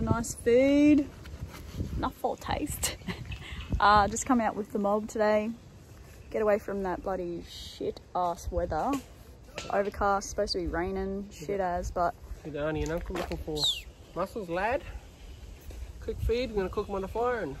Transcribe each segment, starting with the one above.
nice food, not for taste. uh, just come out with the mob today. Get away from that bloody shit ass weather. Overcast, supposed to be raining, shit as, but. Good auntie and uncle looking for mussels, lad. Quick feed, we're gonna cook them on the fire and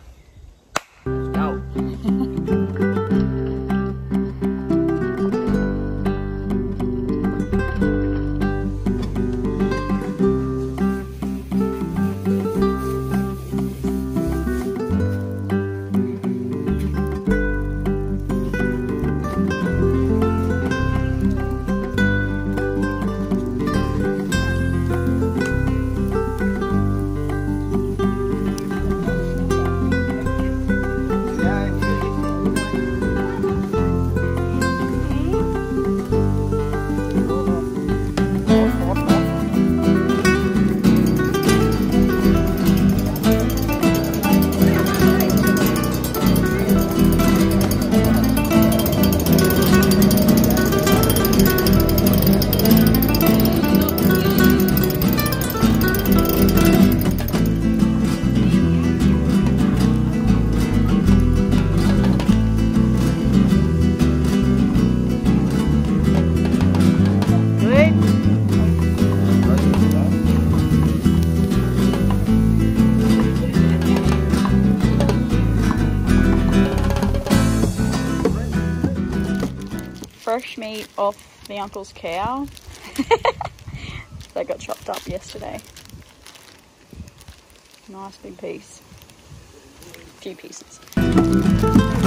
fresh meat off the uncle's cow. that got chopped up yesterday. Nice big piece. A Few pieces.